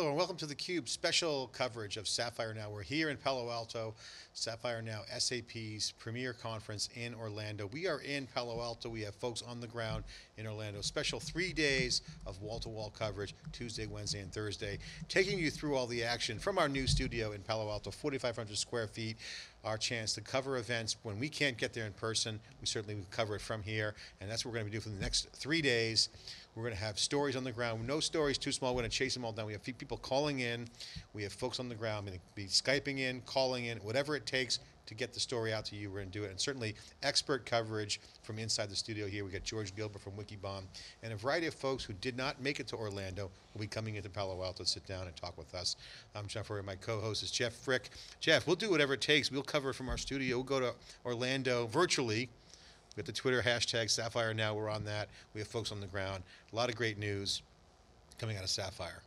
Hello and welcome to theCUBE special coverage of Sapphire Now. We're here in Palo Alto, Sapphire Now SAP's premier conference in Orlando. We are in Palo Alto, we have folks on the ground in Orlando. Special three days of wall-to-wall -wall coverage, Tuesday, Wednesday, and Thursday, taking you through all the action from our new studio in Palo Alto, 4,500 square feet, our chance to cover events. When we can't get there in person, we certainly will cover it from here, and that's what we're going to do for the next three days. We're going to have stories on the ground. No stories too small. We're going to chase them all down. We have people calling in. We have folks on the ground. Going to be Skyping in, calling in, whatever it takes to get the story out to you. We're going to do it. And certainly expert coverage from inside the studio here. We got George Gilbert from Wikibon and a variety of folks who did not make it to Orlando will be coming into Palo Alto to sit down and talk with us. I'm Jeff Furrier. My co-host is Jeff Frick. Jeff, we'll do whatever it takes. We'll cover from our studio. We'll go to Orlando virtually we got the Twitter hashtag Sapphire Now. We're on that. We have folks on the ground. A lot of great news coming out of Sapphire.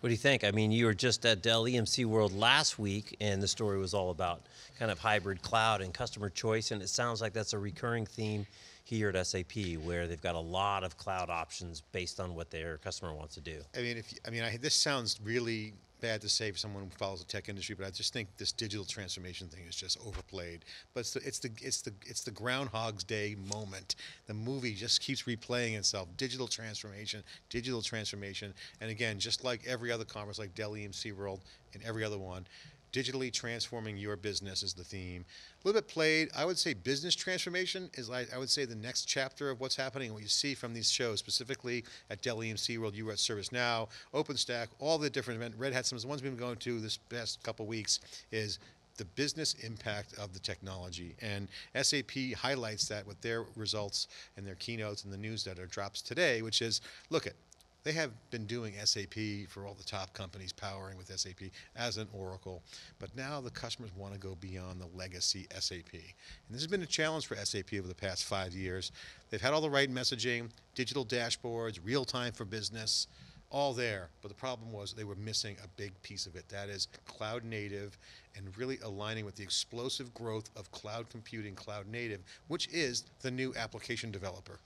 What do you think? I mean, you were just at Dell EMC World last week, and the story was all about kind of hybrid cloud and customer choice, and it sounds like that's a recurring theme here at SAP, where they've got a lot of cloud options based on what their customer wants to do. I mean, if you, I mean, I, this sounds really bad to say for someone who follows the tech industry, but I just think this digital transformation thing is just overplayed. But it's the it's the it's the it's the Groundhog's Day moment. The movie just keeps replaying itself. Digital transformation, digital transformation, and again, just like every other conference, like Dell EMC World and every other one, digitally transforming your business is the theme. A little bit played, I would say business transformation is like, I would say the next chapter of what's happening, what you see from these shows, specifically at Dell EMC World, you at ServiceNow, OpenStack, all the different events, Red Hat, some of the ones we've been going to this past couple weeks is the business impact of the technology. And SAP highlights that with their results and their keynotes and the news that are drops today, which is, look at, they have been doing SAP for all the top companies powering with SAP as an Oracle, but now the customers want to go beyond the legacy SAP. And this has been a challenge for SAP over the past five years. They've had all the right messaging, digital dashboards, real time for business, all there, but the problem was they were missing a big piece of it. That is cloud native and really aligning with the explosive growth of cloud computing, cloud native, which is the new application developer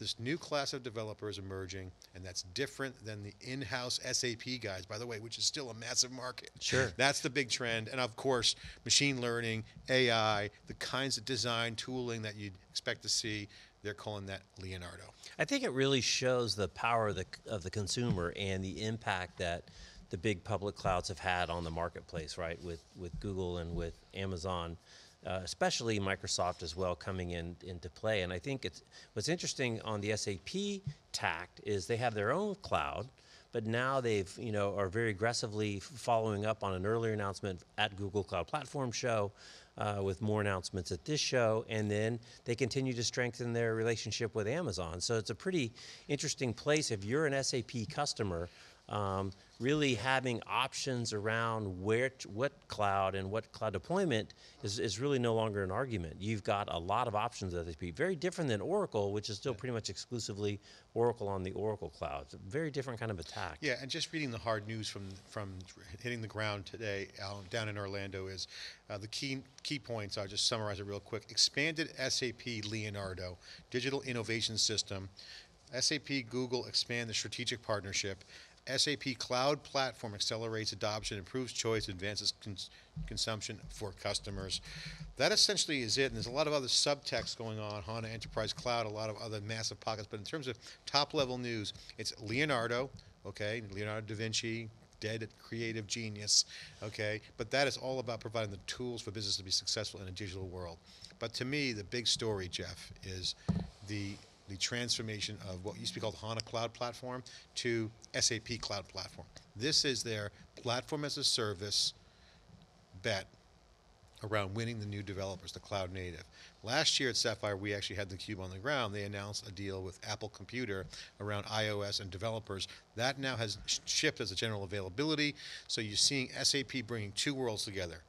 this new class of developers emerging, and that's different than the in-house SAP guys, by the way, which is still a massive market. Sure. That's the big trend, and of course, machine learning, AI, the kinds of design tooling that you'd expect to see, they're calling that Leonardo. I think it really shows the power of the, of the consumer and the impact that the big public clouds have had on the marketplace, right? With, with Google and with Amazon uh, especially Microsoft as well coming in into play. And I think it's what's interesting on the SAP tact is they have their own cloud, but now they've you know are very aggressively following up on an earlier announcement at Google Cloud Platform Show. Uh, with more announcements at this show, and then they continue to strengthen their relationship with Amazon. So it's a pretty interesting place if you're an SAP customer um, really having options around where, what cloud and what cloud deployment is, is really no longer an argument. You've got a lot of options at SAP, very different than Oracle, which is still pretty much exclusively Oracle on the Oracle cloud. It's a very different kind of attack. Yeah, and just reading the hard news from, from hitting the ground today down in Orlando is uh, the key, key points, I'll just summarize it real quick. Expanded SAP Leonardo, digital innovation system, SAP Google expand the strategic partnership, SAP Cloud Platform accelerates adoption, improves choice, advances cons consumption for customers. That essentially is it, and there's a lot of other subtext going on, HANA Enterprise Cloud, a lot of other massive pockets, but in terms of top-level news, it's Leonardo, okay, Leonardo da Vinci, dead creative genius, okay? But that is all about providing the tools for business to be successful in a digital world. But to me, the big story, Jeff, is the the transformation of what used to be called HANA Cloud Platform to SAP Cloud Platform. This is their platform as a service bet around winning the new developers, the cloud native. Last year at Sapphire, we actually had the cube on the ground. They announced a deal with Apple Computer around iOS and developers. That now has shipped as a general availability. So you're seeing SAP bringing two worlds together.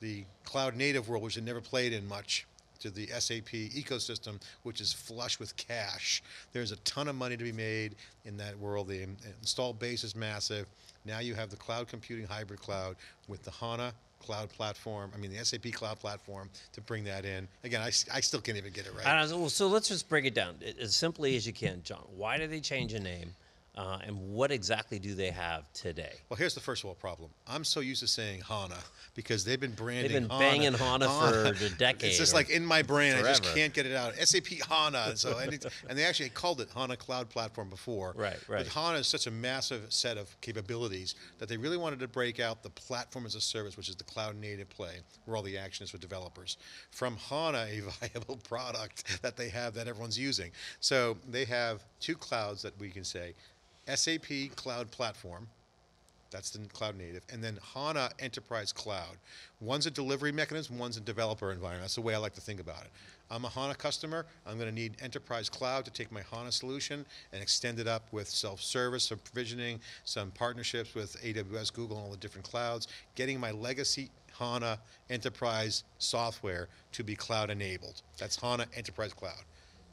The cloud native world, which they never played in much, to the SAP ecosystem, which is flush with cash. There's a ton of money to be made in that world. The install base is massive. Now you have the cloud computing hybrid cloud with the HANA cloud platform, I mean the SAP cloud platform to bring that in. Again, I, I still can't even get it right. so let's just break it down as simply as you can, John. Why did they change the name? Uh, and what exactly do they have today? Well, here's the first of all problem. I'm so used to saying HANA because they've been branding. They've been HANA, banging HANA for a decade It's just like in my brain. I just can't get it out. SAP HANA. So and, and they actually called it HANA Cloud Platform before. Right, right. But HANA is such a massive set of capabilities that they really wanted to break out the platform as a service, which is the cloud native play, where all the action is for developers, from HANA, a viable product that they have that everyone's using. So they have two clouds that we can say, SAP Cloud Platform. That's the cloud native. And then HANA Enterprise Cloud. One's a delivery mechanism, one's a developer environment. That's the way I like to think about it. I'm a HANA customer. I'm going to need Enterprise Cloud to take my HANA solution and extend it up with self service, some provisioning, some partnerships with AWS, Google, and all the different clouds, getting my legacy HANA Enterprise software to be cloud enabled. That's HANA Enterprise Cloud.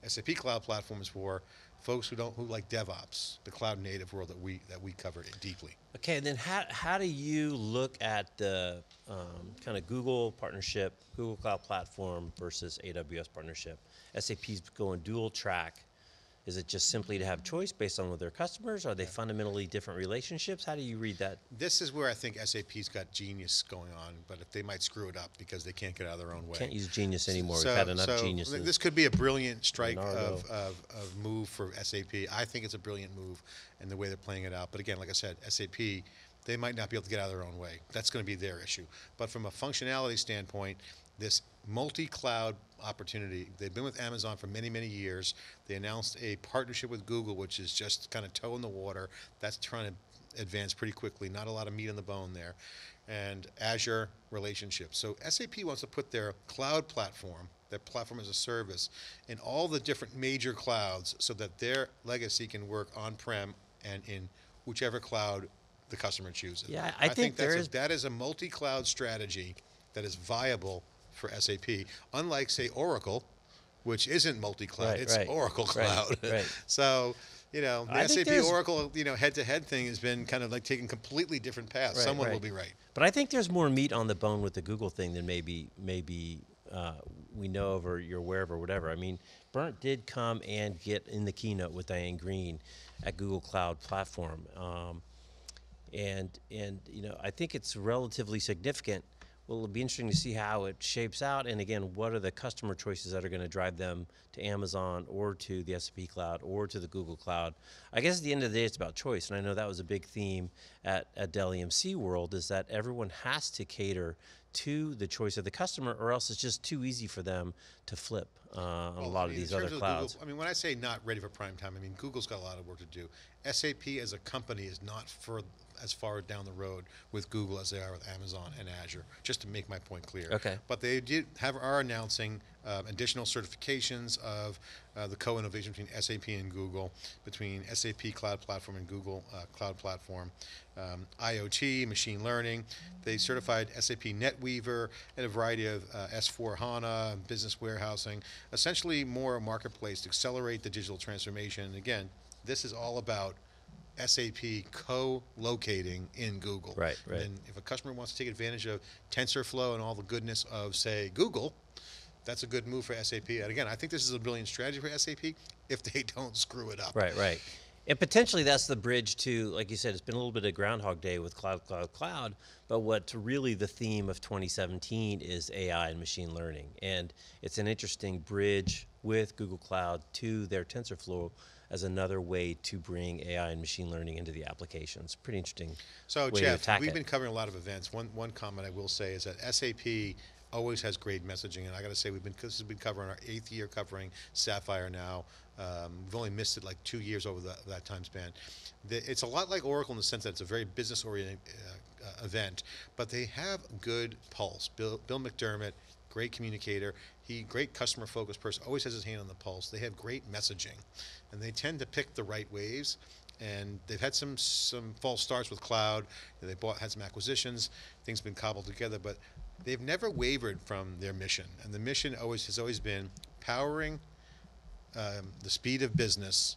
SAP Cloud Platform is for folks who don't who like DevOps, the cloud native world that we that we cover deeply. Okay, and then how, how do you look at the um, kind of Google partnership, Google Cloud Platform versus AWS partnership? SAP's going dual track. Is it just simply to have choice based on with their customers? Are they fundamentally different relationships? How do you read that? This is where I think SAP's got genius going on, but if they might screw it up because they can't get out of their own way. Can't use genius anymore. So- We've had enough so geniuses. This could be a brilliant strike of, of, of move for SAP. I think it's a brilliant move in the way they're playing it out. But again, like I said, SAP, they might not be able to get out of their own way. That's going to be their issue. But from a functionality standpoint, this multi-cloud opportunity, they've been with Amazon for many, many years. They announced a partnership with Google, which is just kind of toe in the water. That's trying to advance pretty quickly. Not a lot of meat on the bone there. And Azure relationships. So SAP wants to put their cloud platform, their platform as a service, in all the different major clouds so that their legacy can work on-prem and in whichever cloud the customer chooses. Yeah, I think that's there a- is- that is a multi-cloud strategy that is viable for SAP, unlike, say, Oracle, which isn't multi-cloud. Right, it's right, Oracle Cloud. right. so, you know, the think SAP Oracle, you know, head-to-head thing has been kind of like taking completely different paths. Someone will be right. But I think there's more meat on the bone with the Google thing than maybe maybe uh, we know of or you're aware of or whatever. I mean, Bernd did come and get in the keynote with Diane Greene at Google Cloud Platform, um, and and you know I think it's relatively significant. Well, it'll be interesting to see how it shapes out, and again, what are the customer choices that are going to drive them to Amazon or to the SAP Cloud or to the Google Cloud? I guess at the end of the day, it's about choice, and I know that was a big theme at, at Dell EMC World is that everyone has to cater to the choice of the customer, or else it's just too easy for them to flip uh, on a lot I of mean, in these other of clouds. Google, I mean, when I say not ready for prime time, I mean Google's got a lot of work to do. SAP as a company is not for as far down the road with Google as they are with Amazon and Azure. Just to make my point clear. Okay. But they did have are announcing um, additional certifications of uh, the co-innovation between SAP and Google, between SAP Cloud Platform and Google uh, Cloud Platform, um, IoT, machine learning. They certified SAP NetWeaver and a variety of uh, S4 HANA, business warehousing, essentially more a marketplace to accelerate the digital transformation. And again, this is all about SAP co-locating in Google. Right, right. And if a customer wants to take advantage of TensorFlow and all the goodness of, say, Google, that's a good move for SAP. And again, I think this is a brilliant strategy for SAP if they don't screw it up. Right, right. And potentially that's the bridge to, like you said, it's been a little bit of Groundhog Day with cloud, cloud, cloud. But what's really the theme of 2017 is AI and machine learning. And it's an interesting bridge with Google Cloud to their TensorFlow as another way to bring AI and machine learning into the applications. Pretty interesting. So Jeff, we've it. been covering a lot of events. One one comment I will say is that SAP always has great messaging, and I got to say we've been this has been covering our eighth year covering Sapphire now. Um, we've only missed it like two years over that, that time span. The, it's a lot like Oracle in the sense that it's a very business oriented uh, uh, event, but they have good pulse. Bill, Bill McDermott, great communicator. He great customer focused person. Always has his hand on the pulse. They have great messaging, and they tend to pick the right waves. And they've had some some false starts with cloud. They bought had some acquisitions. Things been cobbled together, but they've never wavered from their mission. And the mission always has always been powering um, the speed of business,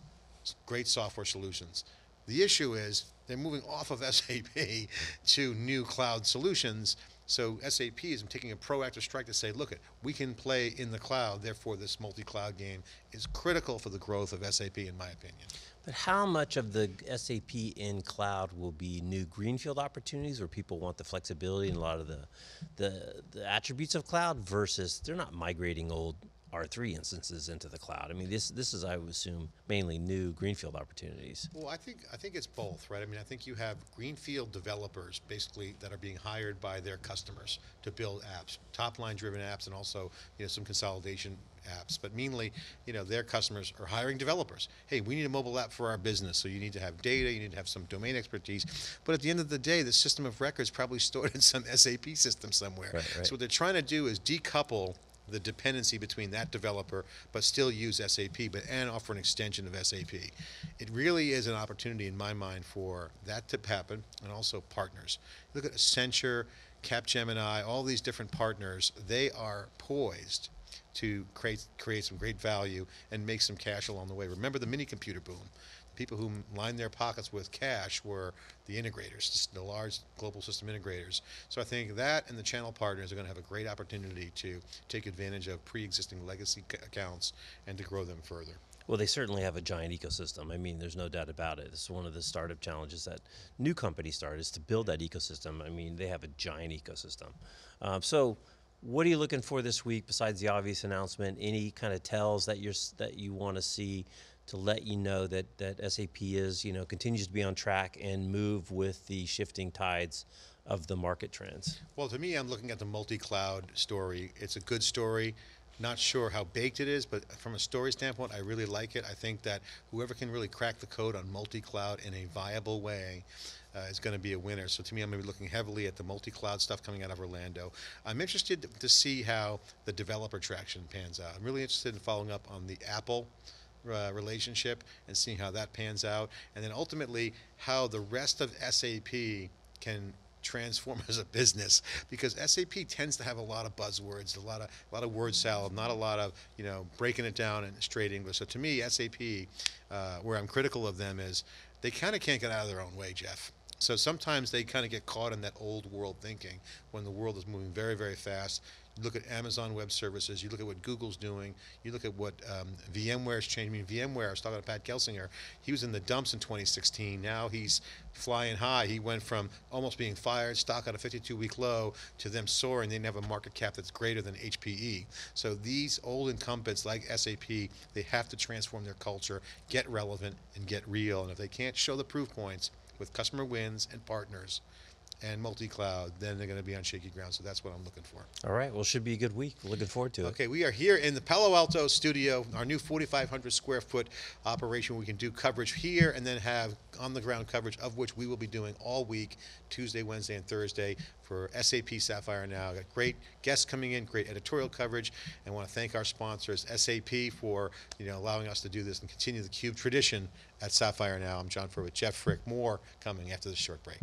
great software solutions. The issue is they're moving off of SAP to new cloud solutions, So SAP is taking a proactive strike to say, look, it, we can play in the cloud. Therefore, this multi-cloud game is critical for the growth of SAP, in my opinion. But how much of the SAP in cloud will be new greenfield opportunities where people want the flexibility and a lot of the, the, the attributes of cloud versus they're not migrating old R3 instances into the cloud? I mean, this, this is, I would assume, mainly new greenfield opportunities. Well, I think I think it's both, right? I mean, I think you have greenfield developers basically that are being hired by their customers to build apps, top line driven apps, and also you know some consolidation apps. But mainly, you know, their customers are hiring developers. Hey, we need a mobile app for our business, so you need to have data, you need to have some domain expertise. But at the end of the day, the system of records probably stored in some SAP system somewhere. Right, right. So what they're trying to do is decouple the dependency between that developer, but still use SAP, but and offer an extension of SAP. It really is an opportunity in my mind for that to happen, and also partners. Look at Accenture, Capgemini, all these different partners. They are poised to create create some great value and make some cash along the way. Remember the mini computer boom. People who lined their pockets with cash were the integrators, the large global system integrators. So I think that and the channel partners are going to have a great opportunity to take advantage of pre-existing legacy accounts and to grow them further. Well, they certainly have a giant ecosystem. I mean, there's no doubt about it. It's one of the startup challenges that new companies start is to build that ecosystem. I mean, they have a giant ecosystem. Um, so, what are you looking for this week besides the obvious announcement? Any kind of tells that you're that you want to see to let you know that that SAP is you know continues to be on track and move with the shifting tides of the market trends. Well, to me, I'm looking at the multi-cloud story. It's a good story. Not sure how baked it is, but from a story standpoint, I really like it. I think that whoever can really crack the code on multi-cloud in a viable way uh, is going to be a winner. So to me, I'm going to be looking heavily at the multi-cloud stuff coming out of Orlando. I'm interested to see how the developer traction pans out. I'm really interested in following up on the Apple uh, relationship and seeing how that pans out, and then ultimately how the rest of SAP can transform as a business because SAP tends to have a lot of buzzwords, a lot of a lot of word salad, not a lot of you know breaking it down in straight English. So to me, SAP, uh, where I'm critical of them is they kind of can't get out of their own way, Jeff. So sometimes they kind of get caught in that old world thinking when the world is moving very, very fast. You look at Amazon Web Services, you look at what Google's doing, you look at what um, VMware's changing. I mean, VMware, I was talking to Pat Gelsinger, he was in the dumps in 2016. Now he's flying high. He went from almost being fired, stock at a 52 week low, to them soaring. They have a market cap that's greater than HPE. So these old incumbents like SAP, they have to transform their culture, get relevant, and get real. And if they can't show the proof points, with customer wins and partners and multi-cloud, then they're going to be on shaky ground. So that's what I'm looking for. All right. Well, should be a good week. Looking forward to it. Okay, we are here in the Palo Alto studio, our new 4,500 square foot operation. We can do coverage here and then have on the ground coverage, of which we will be doing all week, Tuesday, Wednesday, and Thursday for SAP Sapphire Now. Got great guests coming in, great editorial coverage, and want to thank our sponsors, SAP, for you know allowing us to do this and continue the Cube tradition at Sapphire Now. I'm John Furr with Jeff Frick. More coming after this short break.